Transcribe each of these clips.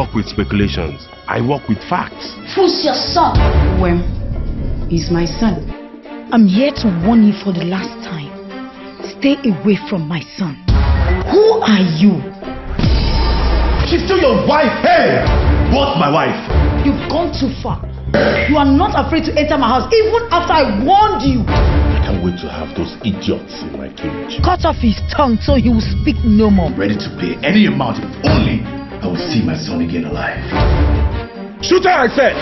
work with speculations. I work with facts. Who's your son? Wem is my son. I'm here to warn you for the last time. Stay away from my son. Who are you? She's still your wife. Hey! What's my wife? You've gone too far. You are not afraid to enter my house even after I warned you. I can't wait to have those idiots in my cage. Cut off his tongue so he will speak no more. Ready to pay any amount if only I will see my son again alive. Shoot her, I said!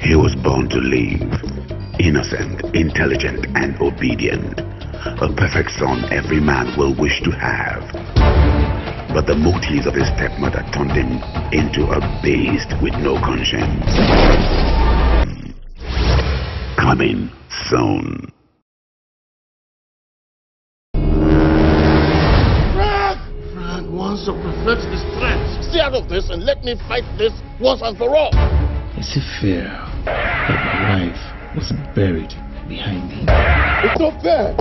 He was born to live, innocent, intelligent, and obedient. A perfect son every man will wish to have. But the motives of his stepmother turned him into a beast with no conscience. Coming soon. Frank wants to prevent his threats. Stay out of this and let me fight this once and for all. Is it fair that my wife was buried behind me. It's not fair.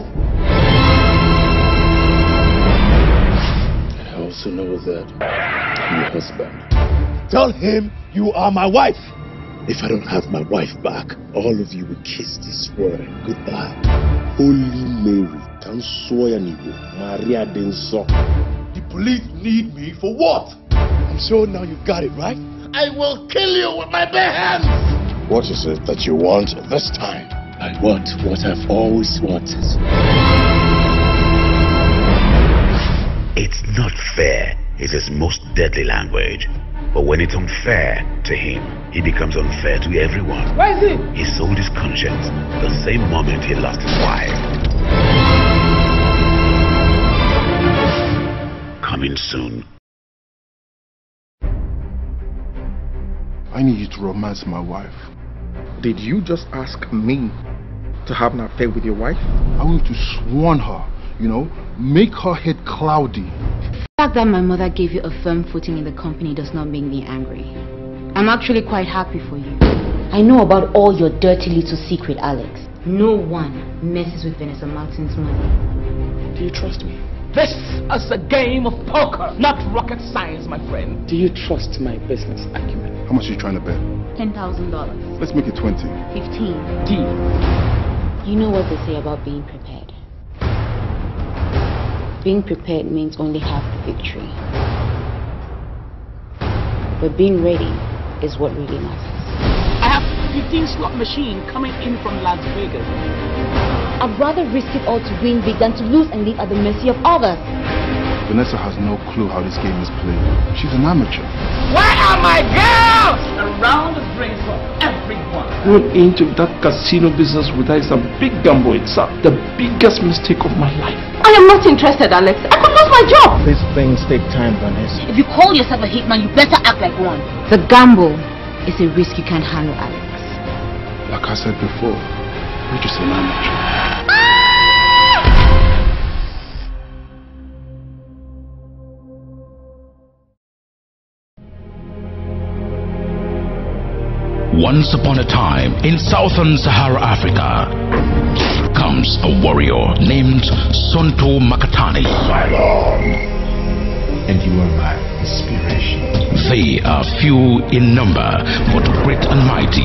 I also know that I'm your husband. Tell him you are my wife. If I don't have my wife back, all of you will kiss this word goodbye. Holy Mary, Tansoyaniwo, Maria Denso. The police need me for what? I'm sure now you got it, right? I will kill you with my bare hands. What is it that you want this time? I want what I've always wanted. It's not fair is his most deadly language. But when it's unfair to him, he becomes unfair to everyone. Where is he? He sold his conscience the same moment he lost his wife. Coming soon. I need you to romance my wife. Did you just ask me to have an affair with your wife? I want you to swan her, you know, make her head cloudy. The fact that my mother gave you a firm footing in the company does not make me angry. I'm actually quite happy for you. I know about all your dirty little secret, Alex. No one messes with Vanessa Martin's money. Do you trust me? This is a game of poker, not rocket science, my friend. Do you trust my business acumen? How much are you trying to bet? $10,000. Let's make it 20. 15. Deal. You know what they say about being prepared. Being prepared means only half the victory. But being ready is what really matters. I have 15 slot machine coming in from Las Vegas. I'd rather risk it all to win big than to lose and live at the mercy of others. Vanessa has no clue how this game is played. She's an amateur. Where are my girls? Around the brains for everyone. Going into that casino business with her is a big gamble. It's a, the biggest mistake of my life. I am not interested, Alex. I could lose my job. These things take time, Vanessa. If you call yourself a hitman, you better act like one. The gamble is a risk you can't handle, Alex. Like I said before, you're just an amateur. Once upon a time, in southern Sahara Africa, comes a warrior named Sonto Makatani. My lord. And you are my inspiration. They are few in number, but great and mighty.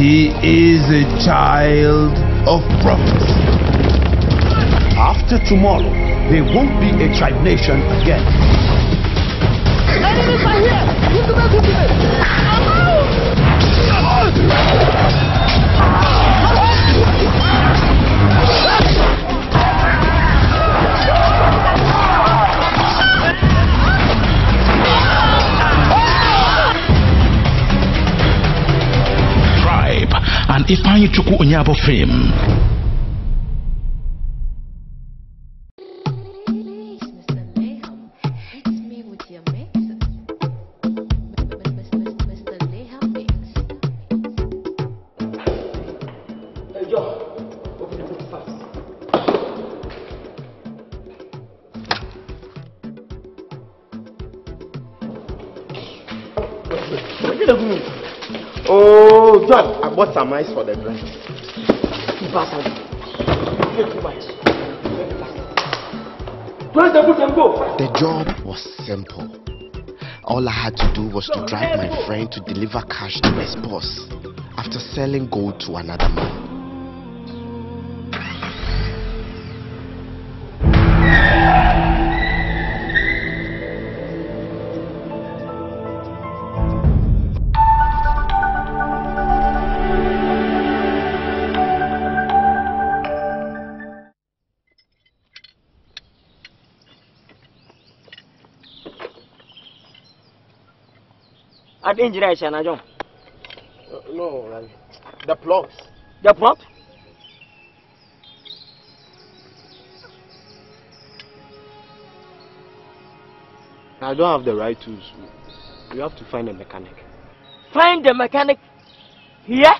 He is a child of prophecy. After tomorrow, there won't be a tribe nation again. Enemies are here! You do not do this! Tribe and Ifeanyi Chukwu Onyabo fame. Oh, John, I bought some ice for the drink. Bastard. The job was simple. All I had to do was to drive my friend to deliver cash to his boss after selling gold to another man. I didn't engineer Shana John. No, like, the plugs. The plug? I don't have the right tools. We have to find a mechanic. Find the mechanic here?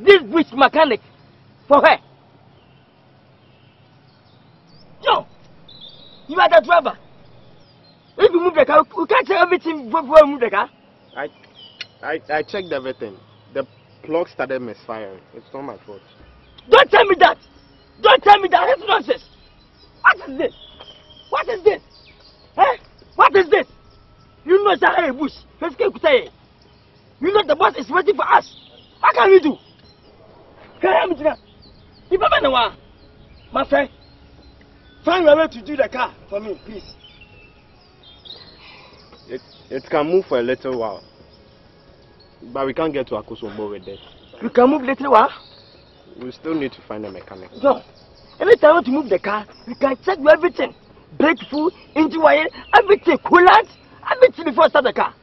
This bridge mechanic? For where? John, you are the driver. The car, you can't say everything before you move the car. I, I, I checked everything. The plug started misfiring. It's not my fault. Don't tell me that. Don't tell me that. That's nonsense. What is this? What is this? Eh? What is this? You know Zahara Bush. Let's get say. You know the boss is waiting for us. What can we do? Can I If I'm my friend, find a way to do the car for me, please. It, can move for a little while. But we can't get to Akosombo with it. You can move little while? We still need to find a mechanic. No. Every time I want to move the car, we can check everything. Brake food, engine wire, everything, coolant, everything before I start the car.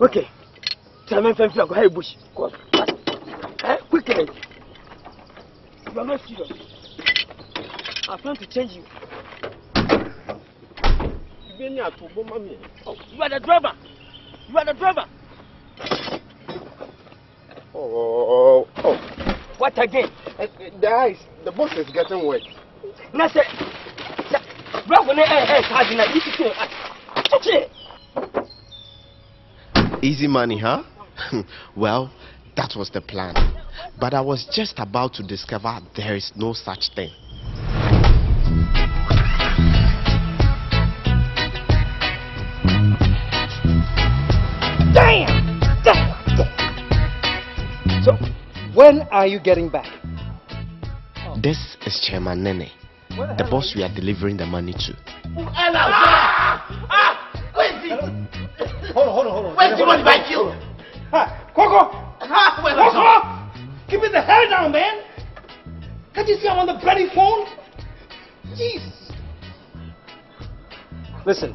Okay. Tell me if I'm go ahead, bush. Go on. Eh? Quickly. You are not serious. I'm trying to change you. Oh, you are the driver. You are the driver. Oh, oh, oh. What again? Uh, the ice, the bus is getting wet. Nasa, bravo ne eh eh kaji na isi ke. Chichi. Easy money, huh? well, that was the plan. But I was just about to discover there is no such thing. When are you getting back? This is Chairman Nene, the boss we are delivering the money to. Ah! Ah! Where's he? Hold on, hold on, hold on. Where's the money by you? Ha! Coco! Ah, where's Coco! Keep it the hell down, man! Can't you see I'm on the bloody phone? Jesus! Listen,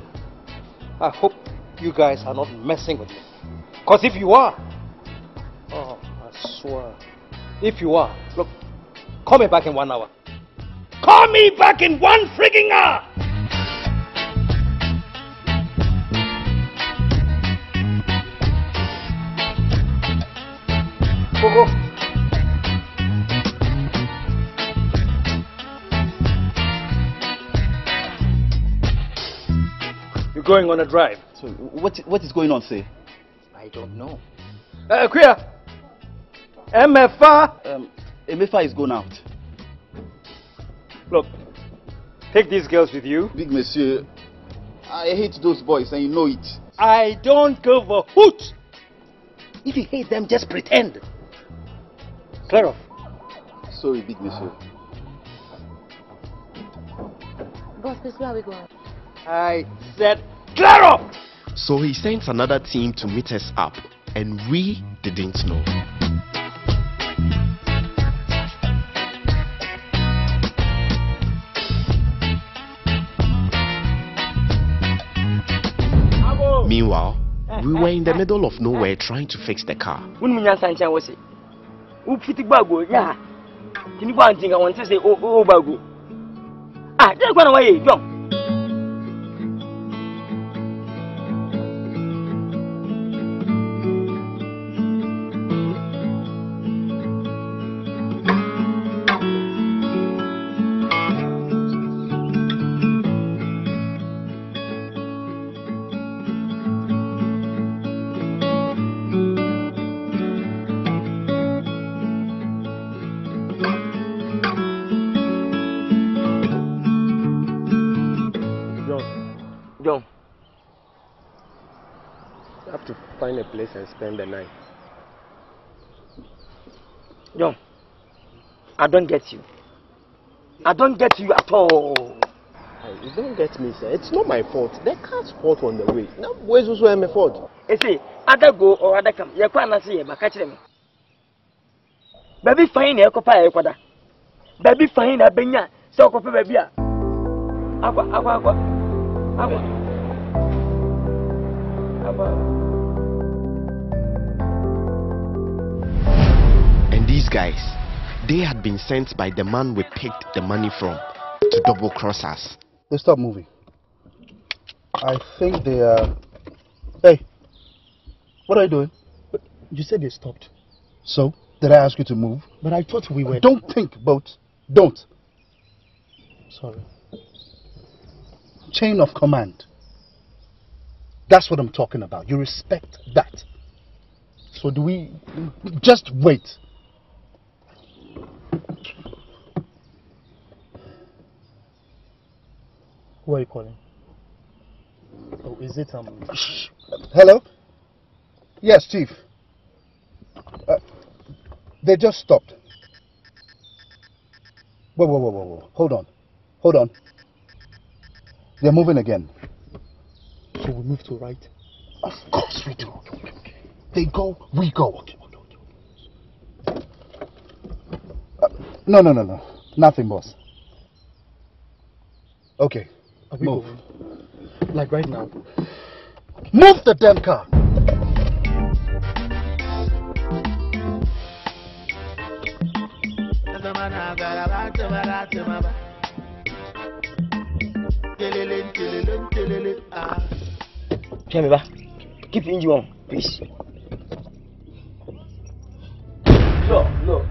I hope you guys are not messing with me. Because if you are, oh, I swear, if you are, look, call me back in one hour. Call me back in one freaking hour! Coco. You're going on a drive. So what what is going on, say? I don't know. Uh, Queer! MFA! Um, Emefa is going out. Look, take these girls with you. Big monsieur, I hate those boys and you know it. I don't give a hoot! If you hate them, just pretend. Clear off. Sorry, big monsieur. Boss, please, where are we going? I said clear off! So he sent another team to meet us up, and we didn't know. Meanwhile, we were in the middle of nowhere trying to fix the car. Se. Place and spend the night. John, I don't get you. I don't get you at all. You don't get me, sir. It's not my fault. The car's fault on the way. Now, where's also my fault? You see, either go or other come. You can't see but catch them. Baby fine, you could pay Baby fine, a benya, so could baby. Aqua, aqua, aqua. Aqua. Aqua. And these guys, they had been sent by the man we picked the money from to double cross us. They stopped moving. I think they are. Hey, what are you doing? You said they stopped. So, did I ask you to move? But I thought we were. Don't think, boat. Don't. Sorry. Chain of command. That's what I'm talking about. You respect that. So, do we. Just wait. Who are you calling? Oh, is it um? Hello. Yes, chief. Uh, they just stopped. Whoa, whoa, whoa, whoa, whoa! Hold on, hold on. They're moving again. So we move to right. Of course we do. They go, we go. Uh, no, no, no, no. Nothing, boss. Okay. Are we Move. going? Like right now. Move the damn car. Tell me, ba. Keep engine on, please. No, no.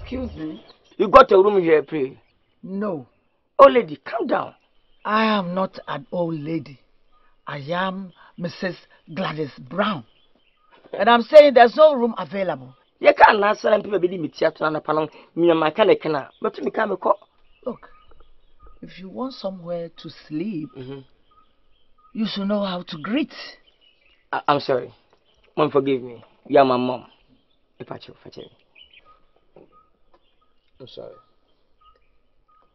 Excuse me. You got a room here, pray. No, Oh, lady, calm down. I am not an old lady. I am Mrs. Gladys Brown. And I'm saying there's no room available. You can't answer and people be me and panel. Me and my kind of. But to me, come. Look, if you want somewhere to sleep, mm-hmm. you should know how to greet. I- I'm sorry. Mom, forgive me. You are my mom. Ipacho, Fache. I'm sorry.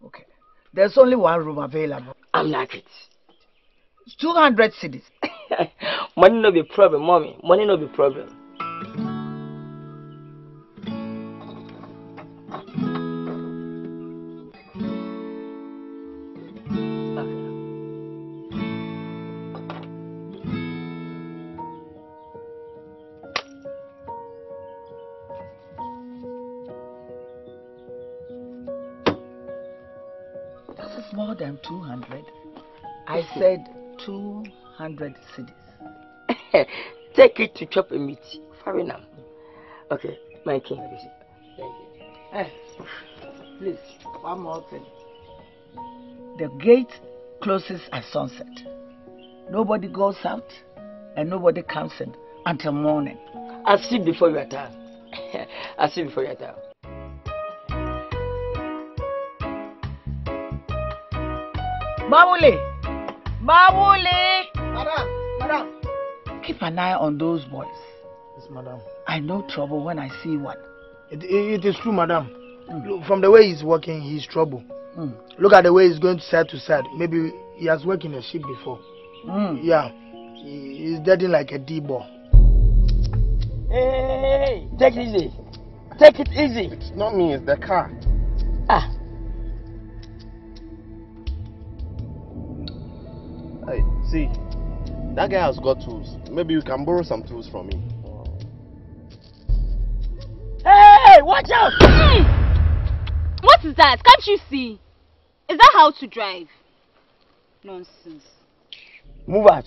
Okay. There's only one room available. I'm like it. It's 200 cedis. Money no be problem, mommy. Money no be problem. 200 cedis. Take it to chop a meat. Fair enough. Okay, my king. Thank you. Hey, please, one more thing. The gate closes at sunset. Nobody goes out and nobody comes in until morning. I'll sleep before your time. I'll sleep before your time. Mamule! Mamule! Madam, madam. Keep an eye on those boys. Yes, madam. I know trouble when I see one. It, it, it is true, madam. Look, from the way he's working, he's trouble. Mm. Look at the way he's going side to side. Maybe he has worked in a ship before. Mm. Yeah. He, he's deading like a D-ball. Hey, take it easy. Take it easy. It's not me, it's the car. Ah. Hey, see, that guy has got tools. Maybe you can borrow some tools from me. Hey, watch out! What is that? Can't you see? Is that how to drive? Nonsense. Move out.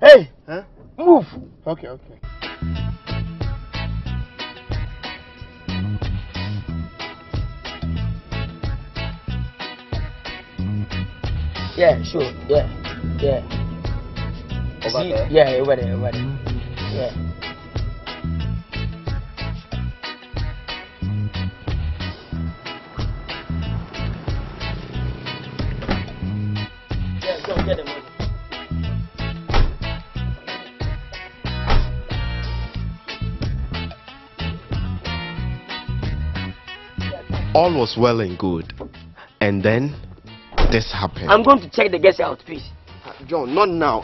Hey! Huh? Move! Okay, okay. Yeah, sure. Yeah, yeah. Yeah, over there, over there. Yeah. Yeah, all was well and good. And then this happened. I'm going to check the guest out, please. John, not now.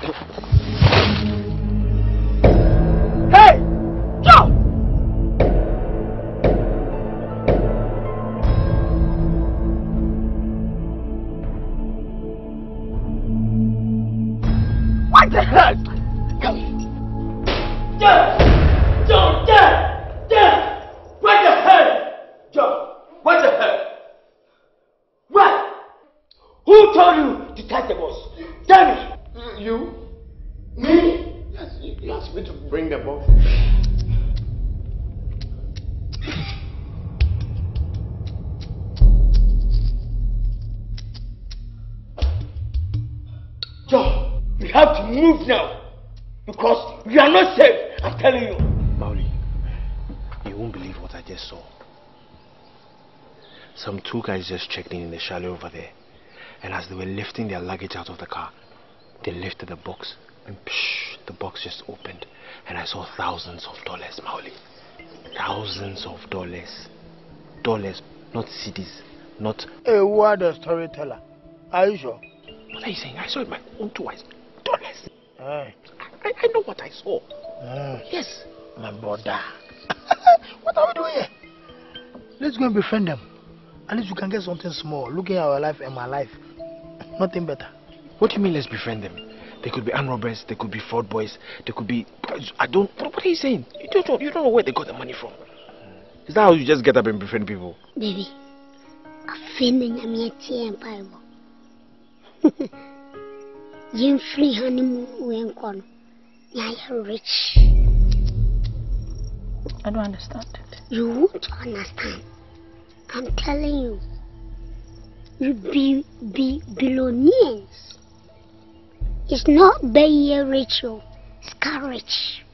We move now. Because we are not safe, I'm telling you. Mauli, you won't believe what I just saw. Some two guys just checked in in the chalet over there. And as they were lifting their luggage out of the car, they lifted the box. And psh, the box just opened. And I saw thousands of dollars, Mauli. Thousands of dollars. Dollars, not cedis, not... Hey, who are the storyteller? Are you sure? What are you saying? I saw it my own two eyes. Dollars. Hey. I, I know what I saw. Mm. Yes. My brother. what are we doing here? Let's go and befriend them. At least we can get something small. Looking at our life and my life. Nothing better. What do you mean let's befriend them? They could be armed robbers, they could be fraud boys, they could be... I don't... What, what are you saying? You don't, know, you don't know where they got the money from. Is that how you just get up and befriend people? Baby, afei na nyame atie mpaebɔ yɛmfiri ha no mu wɛnkɔ no na yɛ rich. I don't understand it. you won't understand. I'm telling you. You be be billionaires. It's not be rich o it's car rich.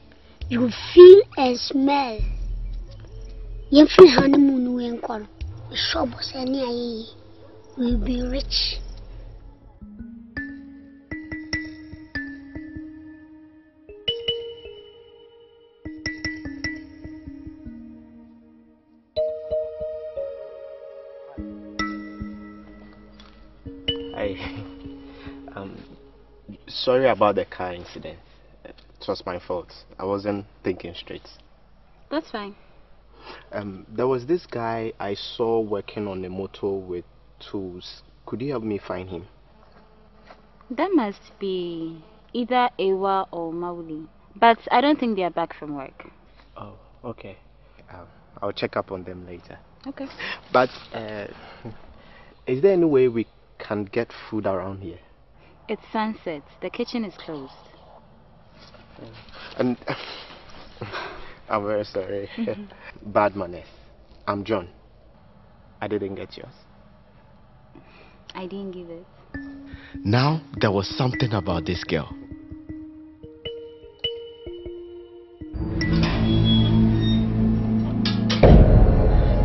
You feel and smell. Yɛmfiri ha no mu no wɛnkɔ no sɛ ne ayɛyi will be rich sorry about the car incident. It was my fault. I wasn't thinking straight. That's fine. Um, there was this guy I saw working on a motor with tools. Could you help me find him? That must be either Ewa or Mauli. But I don't think they are back from work. Oh, okay. Um, I'll check up on them later. Okay. But uh, is there any way we can get food around here? It's sunset. The kitchen is closed. And I'm very sorry. Bad manners. I'm John. I didn't get yours. I didn't give it. Now, there was something about this girl.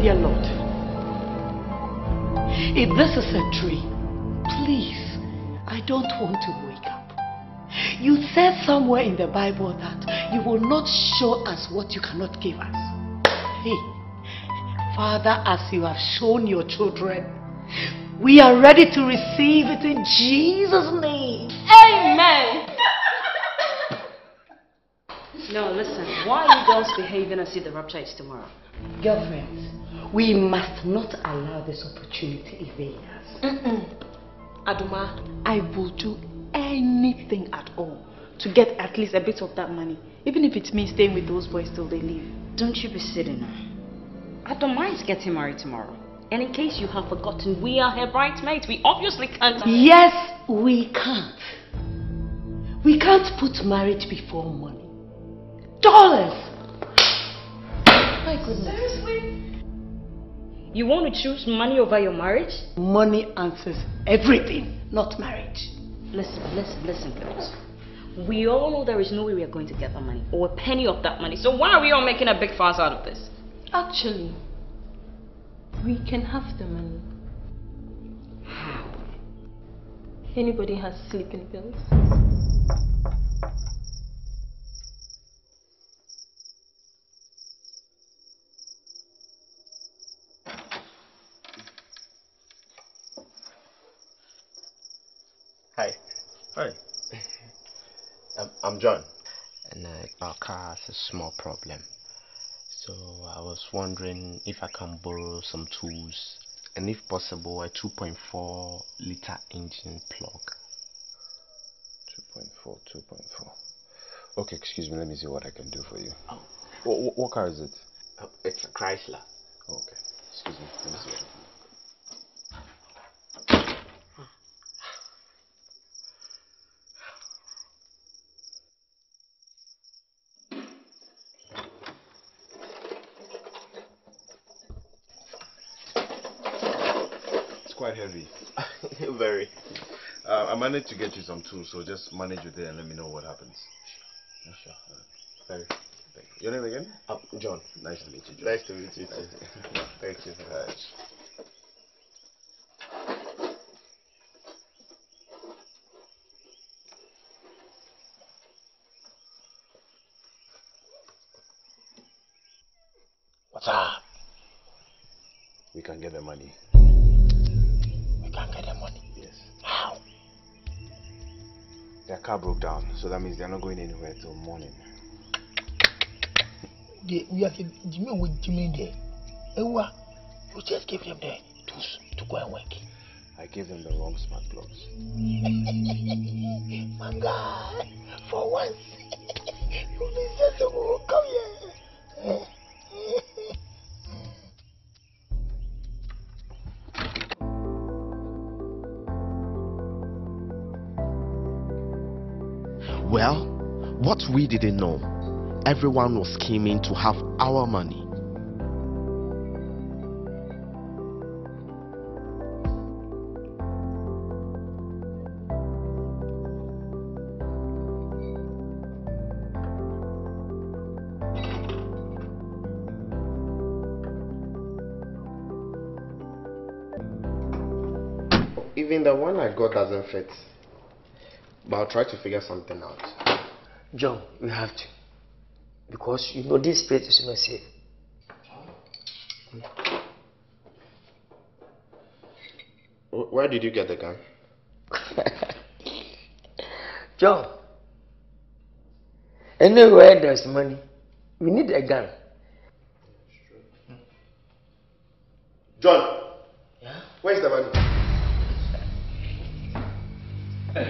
Dear Lord, if this is a dream, please, I don't want to wake up. You said somewhere in the Bible that you will not show us what you cannot give us. Hey, Father, as you have shown your children, we are ready to receive it in Jesus' name. Amen. No, listen. Why are you girls behaving as if the rapture is tomorrow? Girlfriends, we must not allow this opportunity evade us. Mm-mm. Aduma, I will do anything at all to get at least a bit of that money, even if it means staying with those boys till they leave. Don't you be sitting there. I don't mind getting married tomorrow. And in case you have forgotten, we are her bridesmaids. We obviously can't. Yes, we can't. We can't put marriage before money. Dollars! My goodness. Seriously? You want to choose money over your marriage? Money answers everything, not marriage. Listen, listen, listen, girls. We all know there is no way we are going to get that money or a penny of that money. So why are we all making a big fuss out of this? Actually, we can have the money. How? Anybody has sleeping pills? Um, I'm John. And uh, our car has a small problem. So I was wondering if I can borrow some tools and if possible a 2.4 liter engine plug. 2.4, 2.4. Okay, excuse me, let me see what I can do for you. Oh. What, what car is it? Uh, it's a Chrysler. Okay, excuse me, let me see quite heavy. Very. Uh, I managed to get you some tools, so just manage with it and let me know what happens. Yeah, sure. Very. Thank. Your name again? Uh, John. Nice to meet you, John. Nice to meet you too. Nice. Thank you. Alright. What's so that means they're not going anywhere till morning. They, we are Jimmy with Jimmy there. Ewa, you just give them the tools to go and work. I gave them the wrong smart plugs. God, for once, didn't know, everyone was scheming to have our money. Even the one I got doesn't fit. But I'll try to figure something out. John, you have to. Because you know this place is not safe. Where did you get the gun? John, anywhere there's money, we need a gun. John! Where's the money?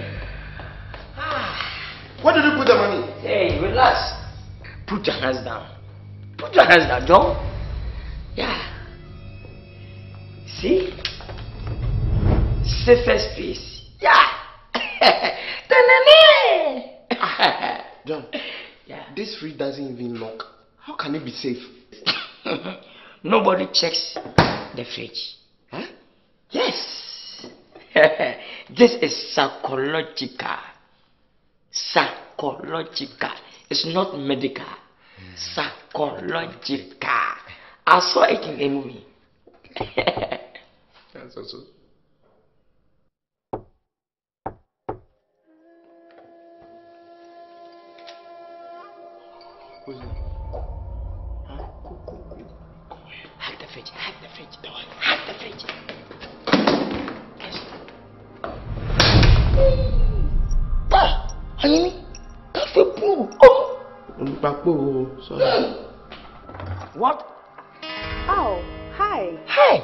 Where did you put the money? Hey, relax. Put your hands down. Put your hands down, John. Yeah. See? Safest place. Yeah. John, yeah. this fridge doesn't even lock. How can it be safe? Nobody checks the fridge. Huh? Yes. this is psychological. Psychological. It's not medical. Hmm. Psychological. I saw it in a movie. That's also. Who's it? Huh? Hack the fridge. Hack the fridge. Don't hack the fridge. Ayini, that's a boo. Oh. Olùpapò sorry. What? Oh, hi. Hi.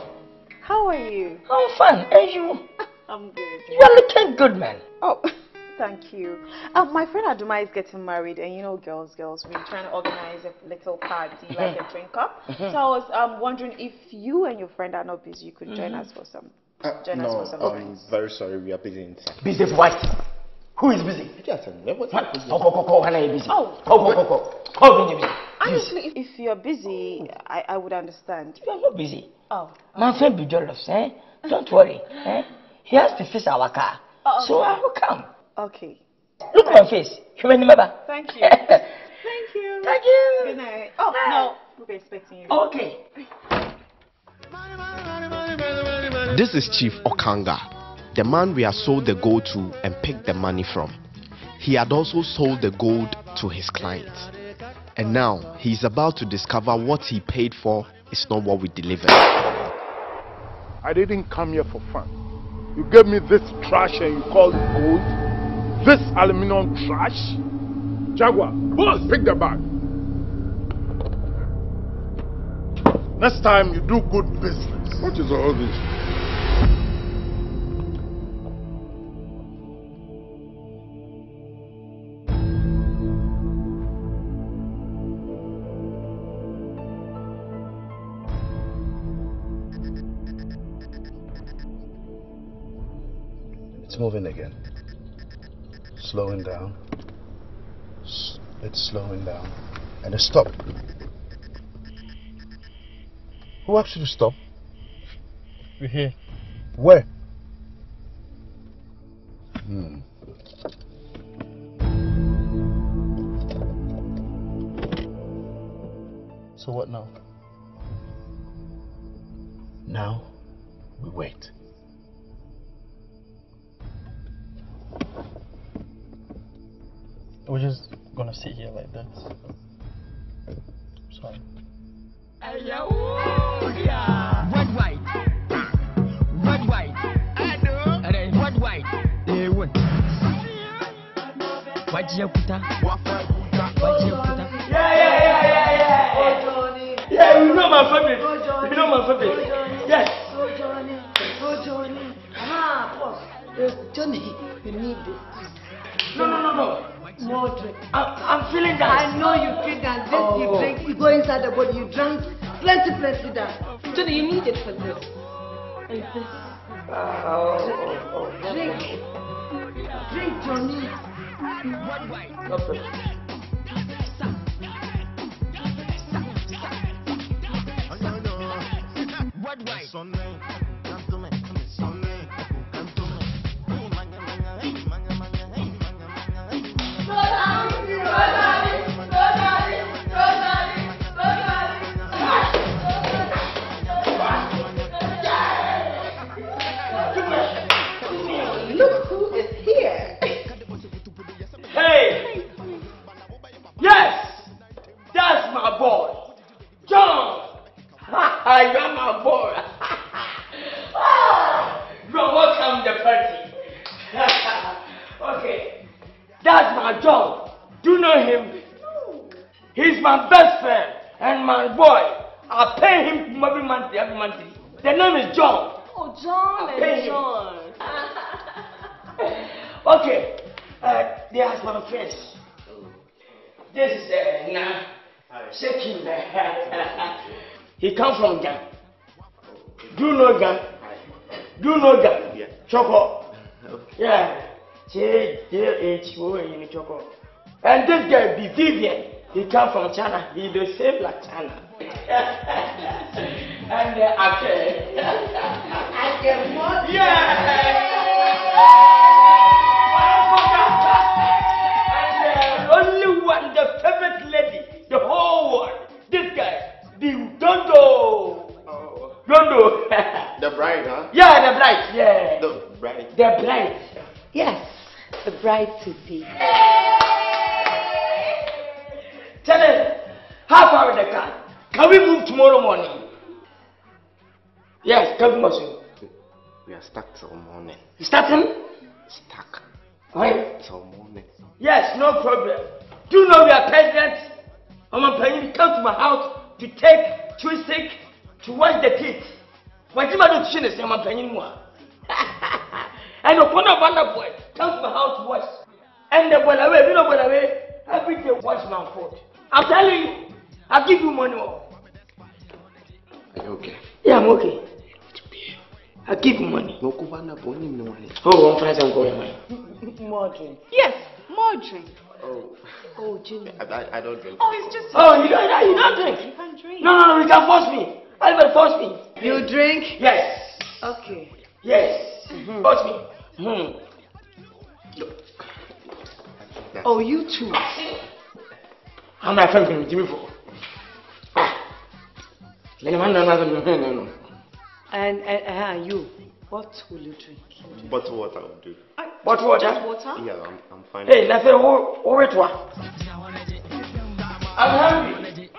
How are you? I'm fine. And you? I'm good. You are looking good, man. Oh, thank you. Um, my friend Aduma is getting married, and you know, girls, girls, we're trying to organize a little party, like a drink up. Mhm. So I was um wondering if you and your friend are not busy, you could join Mhm. us for some. Uh, Join us no, for some I'm drinks. very sorry. We are busy. Busy for what? Who is busy? Yes, what? What? Go. When are you busy? Oh. Go, go, go, go. Go, busy. Honestly, if, if you're busy, I, I would understand. You are not busy. Oh. My friend Bijolofs, eh? Don't worry, eh? He has to fix our car. Oh, So. I will come. Okay. Look at my face. You remember? Thank you. Thank you. Thank you. Good night. Oh, no. We'll be expecting you. Okay. This is Chief Okanga, the man we had sold the gold to and picked the money from. He had also sold the gold to his client. And now he is about to discover what he paid for is not what we delivered. I didn't come here for fun. You gave me this trash and you call it gold? This aluminum trash? Jaguar, boss, pick the bag. Next time you do good business. What is all this? It's moving again. Slowing down. It's slowing down. And it stopped. Who asked you to stop? We're here. Where? Hmm. So what? Now sit that. Johnny, you need it for this. And this. Oh, Drink. Drink, Johnny. Look come from China. He the same like China. and uh, Ake. Ake Mo- You starting? Stuck till morning. Yes, no problem. Do you know we are president? I'm a penny come to my house to take toothpick to wash the teeth. What you do to say I'm a penny more? And corner of one boy come to my house to wash. And the boy away, you know boy away, every day wash my foot. I'm telling you, I'll give you money more. Are you okay? Yeah, I'm okay. I'll give you money. No kubana boni mnone. Oh, I'm fine, I'm going, man. More drink. Yes, more drink. Oh, Oh, Jimmy. I, I, I don't drink. Oh, it's just. Oh, you don't, you don't drink? You can't drink. No, no, no, you can force me. Everybody force me. You drink? Yes. Okay. Yes. Force me. Hmm. Oh, you too. How my friend can Jimmy for? Ah. Then I'm not no, no, no. And, and, and you, what will you drink? Bottle water will do. Bottle water? Just water? Yeah, I'm, I'm fine. Hey, nothing. Who, who it was? I'm hungry.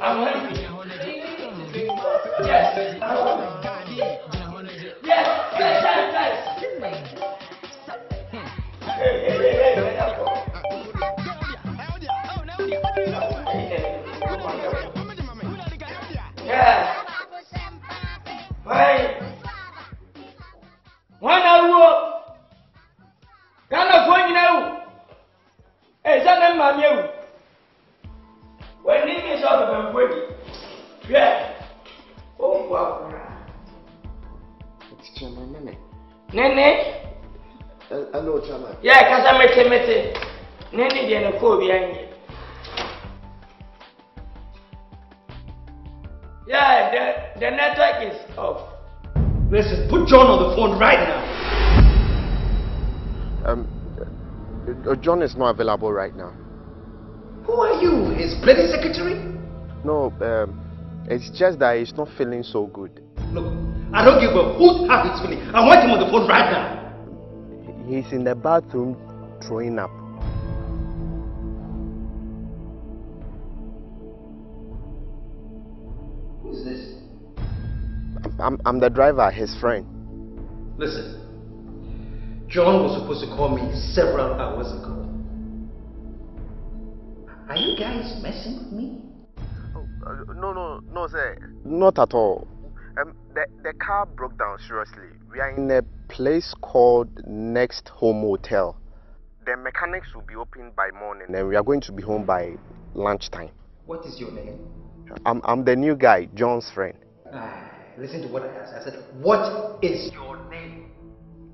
I'm hungry. Yes. I'm hungry. Yɛ kasa metemete nene deɛ ne kɔɔ bi anyɛ Yeah, the, the network is off. Listen, put John on the phone right now. Um, uh, uh, John is not available right now. Who are you? His bloody secretary? No, um, it's just that he's not feeling so good. Look, I don't give a hoot how he's feeling. I want him on the phone right now. He's in the bathroom throwing up. Who's this? I'm, I'm the driver, his friend. Listen, John was supposed to call me several hours ago. Are you guys messing with me? Uh, no, no, no, sir. Not at all. Um, the, the car broke down seriously. We are in a place called Next Home Hotel. The mechanics will be open by morning and we are going to be home by lunchtime. What is your name? I'm, I'm the new guy, John's friend. Ah, listen to what I asked. I said, What is your name?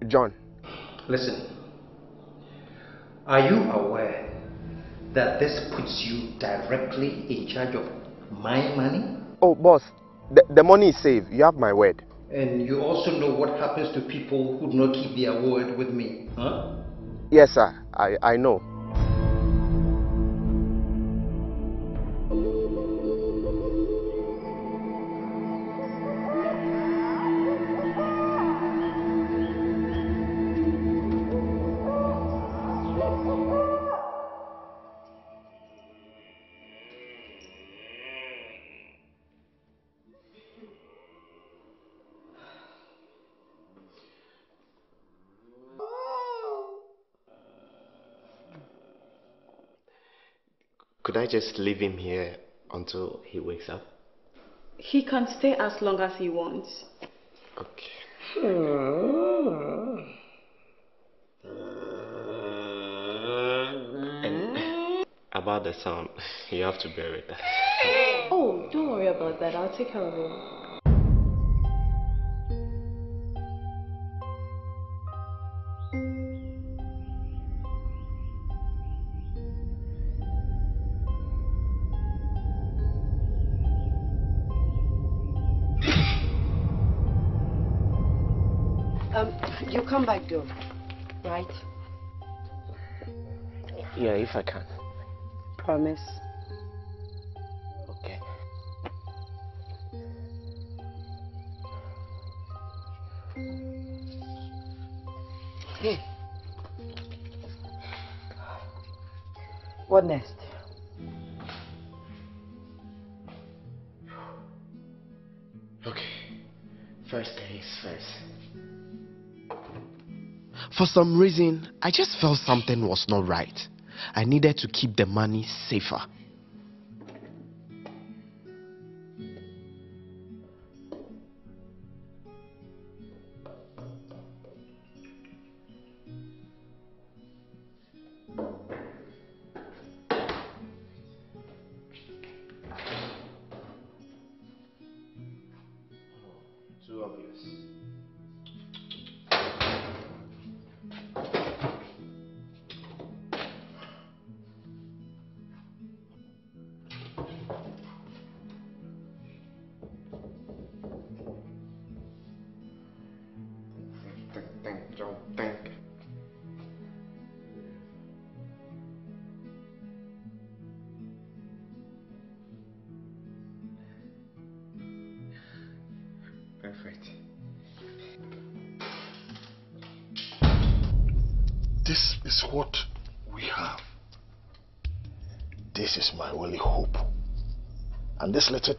John. Listen, are you aware that this puts you directly in charge of my money? Oh, boss, the, the money is safe. You have my word. And you also know what happens to people who do not keep their word with me, huh? Yes, sir. I, I know. Just leave him here until he wakes up? He can stay as long as he wants. And about the sound, you have to bear with that. Oh, don't worry about that. I'll take care of it. Come back though, right? Yeah, if I can. Promise. Okay. What next? Okay. First things first. For some reason, I just felt something was not right. I needed to keep the money safer.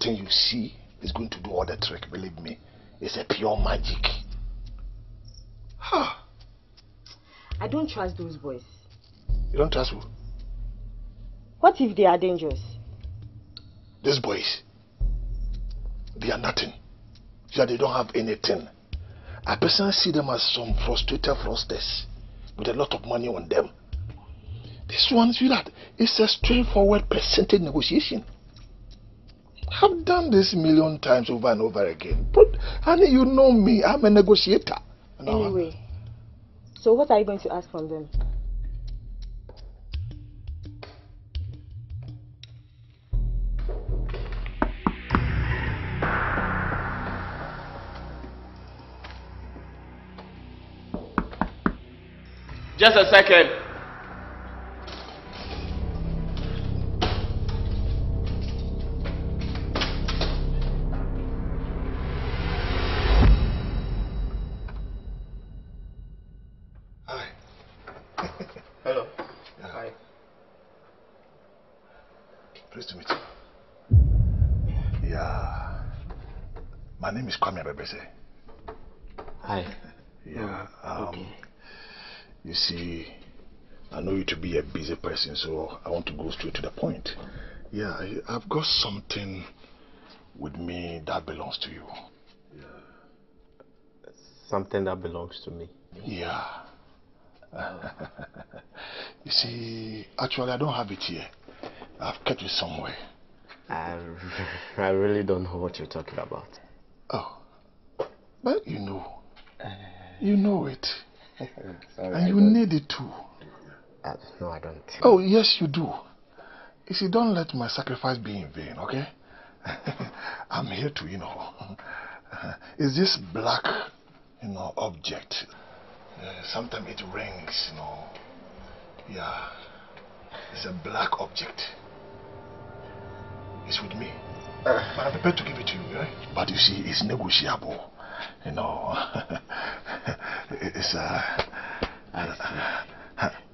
Thing you see is going to do all the trick, believe me. It's a pure magic. Huh. I don't trust those boys. You don't trust who? What if they are dangerous? These boys, they are nothing. Yeah, they don't have anything. I personally see them as some frustrated fraudsters with a lot of money on them. This one, sweetheart, it's a straightforward percentage negotiation. I've done this a million times over and over again. But, honey, you know me. I'm a negotiator. No. Anyway, so what are you going to ask from them? Just a second. Person, so I want to go straight to the point. Yeah, I, I've got something with me that belongs to you. Something that belongs to me. Yeah. you see, actually, I don't have it here. I've kept it somewhere. I, I really don't know what you're talking about. Oh. But you know. You know it. Sorry, and you need it too. Uh, no, I don't. Oh, yes, you do. You see, don't let my sacrifice be in vain, okay? I'm here to, you know. Is this black, you know, object. Uh, sometimes it rings, you know. Yeah. It's a black object. It's with me. but I'm prepared to give it to you, right? But you see, it's negotiable. You know, it's uh,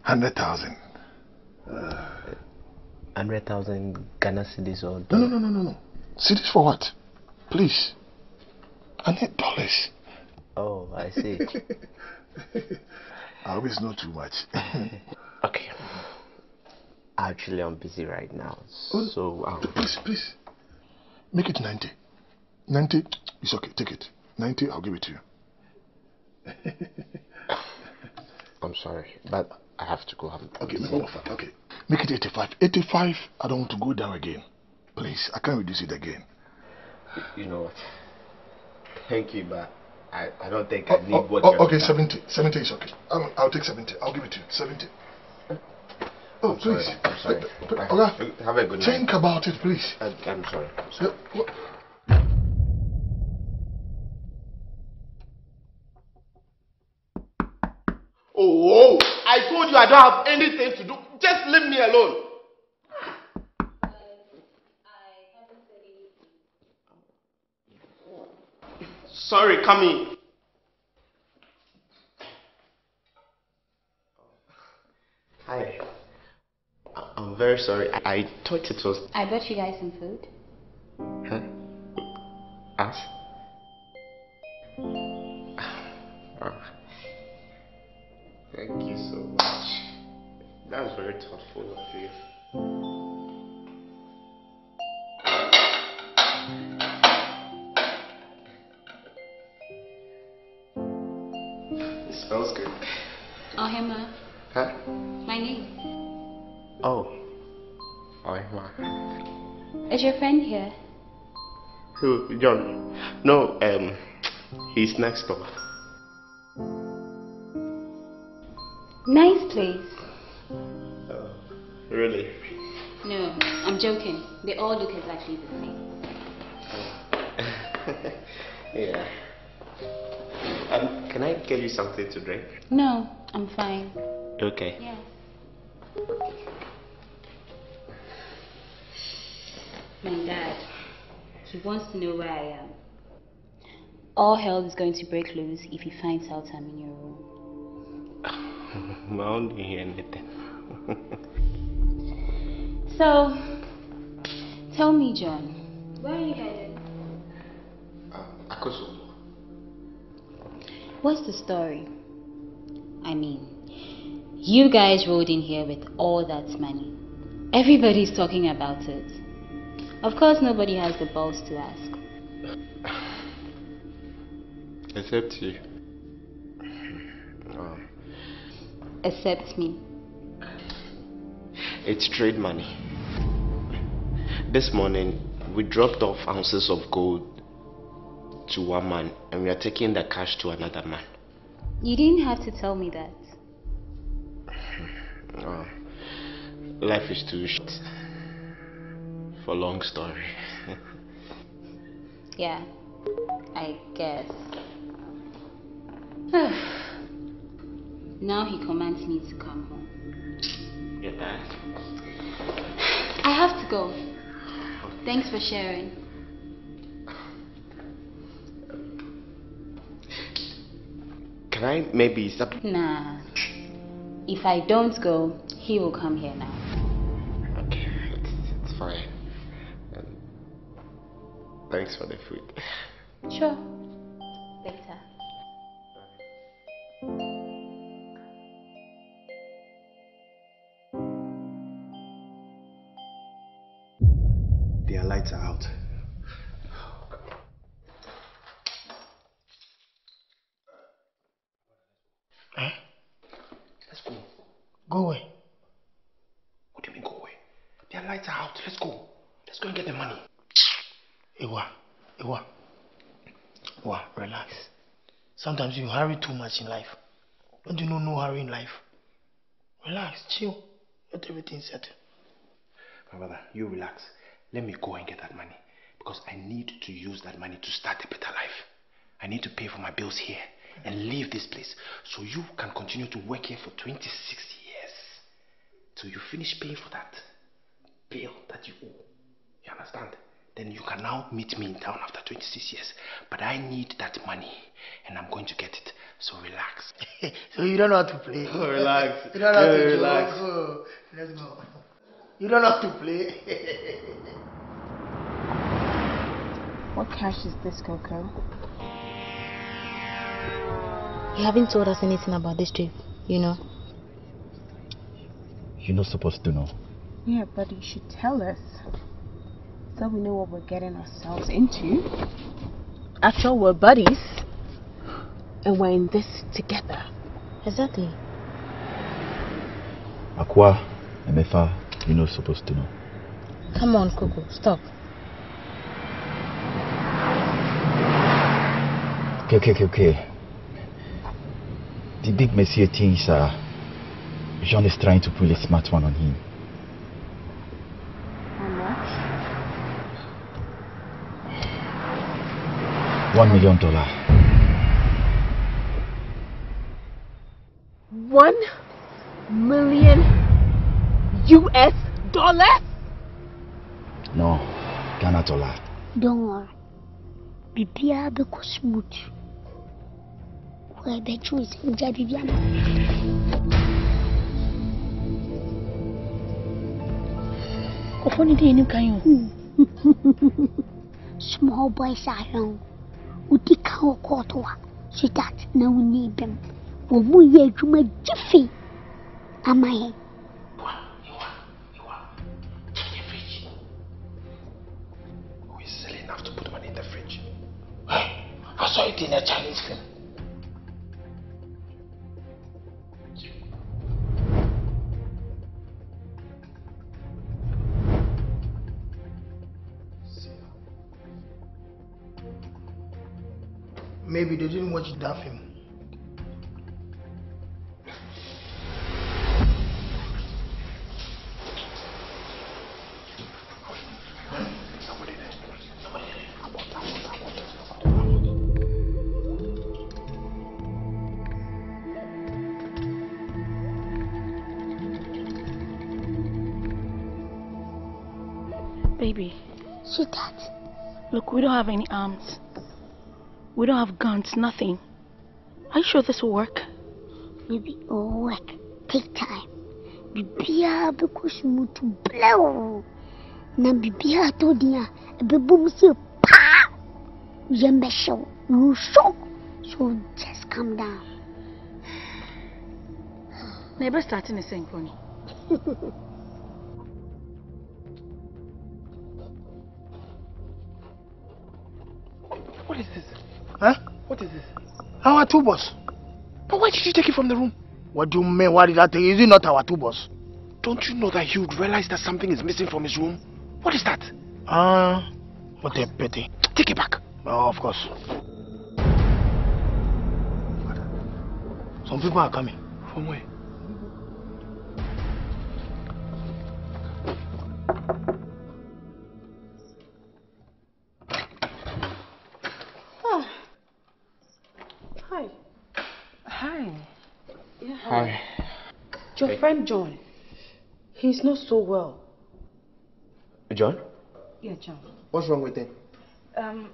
hundred thousand. Hundred thousand Ghana cedis or No, no, no, no, no, no. See this for what? Please. I need dollars. Oh, I see. I always know too much. okay. Actually, I'm busy right now, Oh, so um, Please, please. Make it 90. 90, it's okay, take it. 90, I'll give it to you. I'm sorry, but I have to go. I'm Okay, make it. Okay. Make it 85. 85, I don't want to go down again. Please, I can't reduce it again. You know what? Thank you, but I, I don't think I Oh, need oh, what oh, you're okay, 70. 70 is okay. I'll, I'll take 70. I'll give it to you. 70. Oh, I'm sorry, please. I'm sorry. But- but, Oga, Have a good night. Think about it, please. I, I'm sorry. I'm sorry. Yeah, oh, I told you I don't have anything to do. Just leave me alone. Sorry, come in. Hi. I- I'm very sorry. I, I thought it was I brought you guys some food. Very thoughtful of you. It smells good. Oh, Hema, Huh? my name. Oh. Oh, Emma. Is your friend here? Who? John? No, um, he's next door. Nice place. Really? No, I'm joking. They all look exactly the same. yeah. Um, can I get you something to drink? No, I'm fine. Okay. Yes. My dad. He wants to know where I am. All hell is going to break loose if he finds out I'm in your room. I don't hear anything. So, tell me, John, where are you headed? Uh, Akoso. What's the story? I mean, you guys rode in here with all that money. Everybody's talking about it. Of course, nobody has the balls to ask. Except you. Oh, Except me. It's trade money. This morning, we dropped off ounces of gold to one man and we are taking the cash to another man. You didn't have to tell me that. Oh, life is too short for long story. Yeah, I guess. now he commands me to come home. Get that? I have to go. Thanks for sharing. Can I maybe stop? Nah. If I don't go, he will come here now. Okay, it's, it's fine. Um, thanks for the food. Sure. Later. Go away. What do you mean go away? Their lights are out. Let's go. Let's go and get the money. Iwa, Iwa, Iwa, relax. Sometimes you hurry too much in life. Don't you know no hurry in life? Relax, chill. Let everything settle. My brother, you relax. Let me go and get that money. Because I need to use that money to start a better life. I need to pay for my bills here and leave this place so you can continue to work here for 26 years. Till you finish paying for that bill that you owe. You understand? Then you can now meet me in town after 26 years. But I need that money and I'm going to get it. So relax. so you don't know how to play. Oh, relax. You don't know how Yeah, to relax. joke. Oh, let's go. You don't know how to play. What cash is this, Coco? You haven't told us anything about this trip, you know. You're not supposed to know. Yeah, but you should tell us. So we know what we're getting ourselves into. After all, we're buddies. And we're in this together. Exactly. Aqua, Emefa, you're not supposed to know. Come on, Coco, stop. Okay, okay, okay, okay. The big Messiah thinks uh, Jean is trying to pull a smart one on him. How much? One million dollar. One million US dollars? No, Ghana dollar. Don't worry. Bibia bɛkɔ smooth. Wɔbɛtwe sɛ ngya biribi ama. Kɔfɔ ne deɛ anim kan yi o. Small boys ahwɛ wo. Wodi ka wɔ kɔɔto a, sweetheart na wonni bɛm. Wɔn mu yɛ adwuma gye fi ama yɛn. Who is silly enough to put money in the fridge? I saw it in a Chinese film. Maybe they didn't watch that film. Baby, Sweetheart, look, we don't have any arms. We don't have guns, nothing. Are you sure this will work? maybe it will work. Take time. Bibia bɛkɔ smooth blow. Na bibia atɔ din a, ɛbɛbɔ mu sɛ paa. Yɛn bɛhyɛ wo. You shock. So just calm down. Neighbor starting a symphony. What is this? What is this? Our boss. But why did you take it from the room? What do you mean? Why did I take it? Is it not our boss? Don't you know that he would realize that something is missing from his room? What is that? Ah, uh, what a pity. Take it back. Oh, of course. Some people are coming. From where? Your Hey. friend John. He's not so well. John? Yeah, John. What's wrong with him? Um,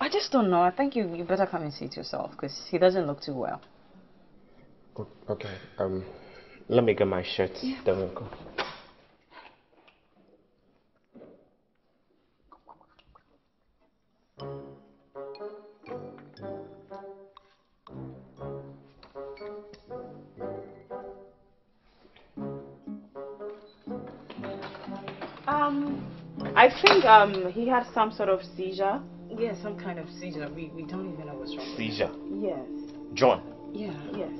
I just don't know. I think you, you better come and see it yourself because he doesn't look too well. Okay, um, let me get my shirt. Then we'll go. Um, I think um he had some sort of seizure. Yeah, some kind of seizure. We we don't even know what's wrong. Seizure. Yes. John. Yeah. Yes.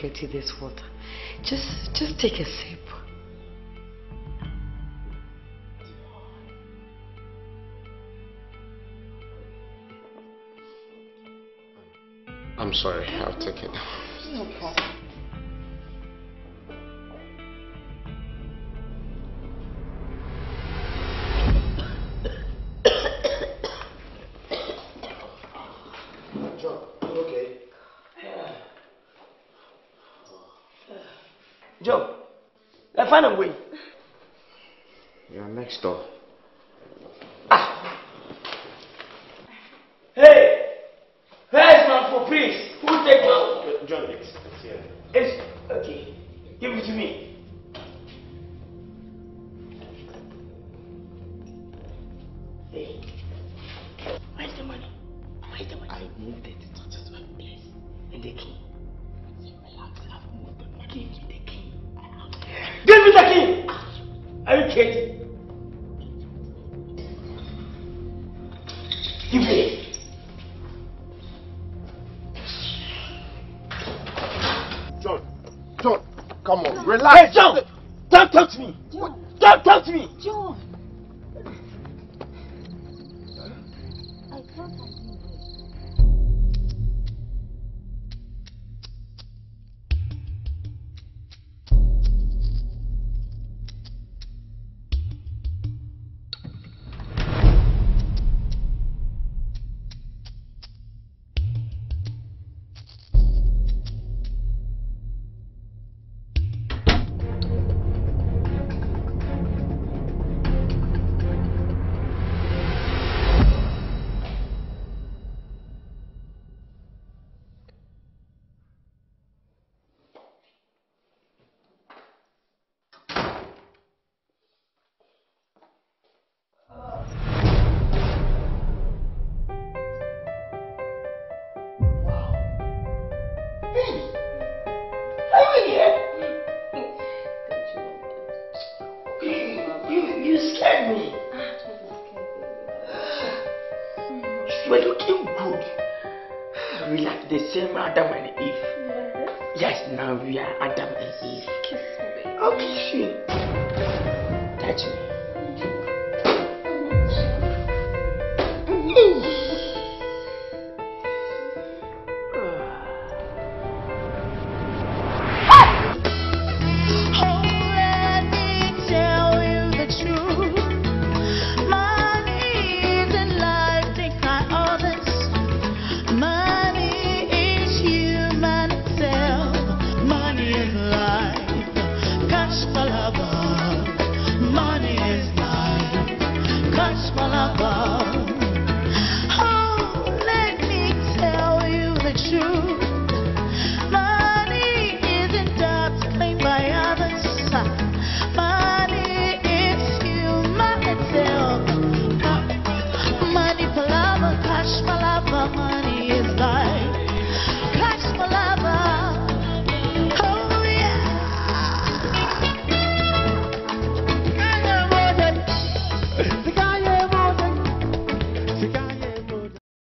Get you this water. Just, just take a sip. I'm sorry, I'll take it. No problem. John, you okay? Joe, I find a way. You're next door.